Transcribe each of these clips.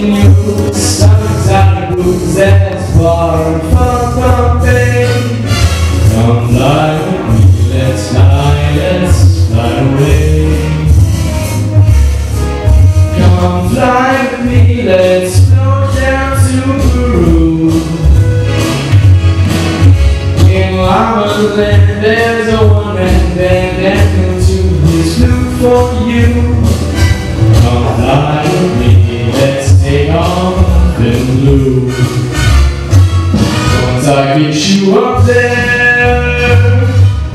you can use some exotic blues that's far from Pompeii, come fly with me, let's fly, let's fly away. Come fly with me, let's float down to Peru. In Llama's land, there's a one-man band dancing to his flute for you. Come fly with me, blue. Once I get you up there,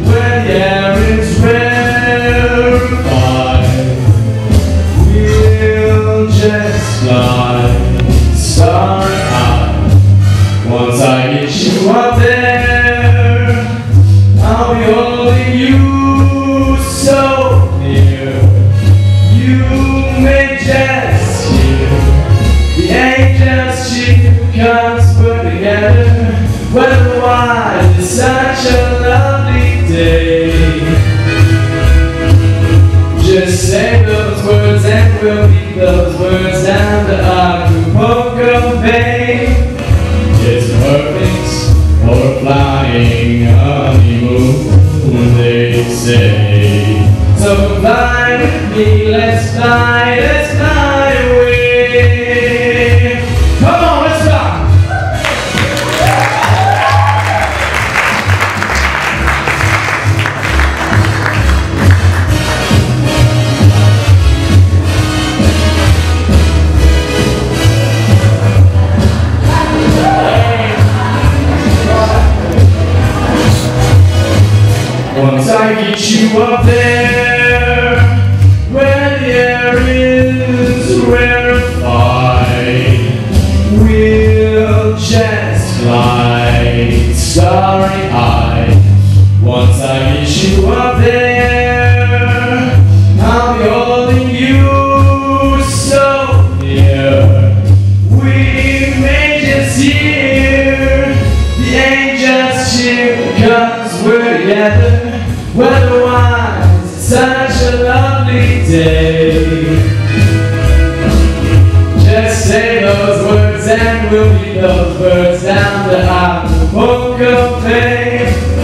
where the air is rarefied, we'll just fly, starry eyed. Once I get you up there, I'll be holding you so near. You may just Just say those words and we'll beat those words down to Acapulco Bay. It's perfect for flying honeymoon, when they say. So fly with me, let's fly, let's fly I get you up there, where the air is rarefied, we'll just fly starry-eyed. Once I get you up there, I'll be holding you so near. We may just hear the angels cheer Cause we're together Weather-wise It's such a lovely day. Just say those words And we'll beat those birds Down to Acapulco Bay It's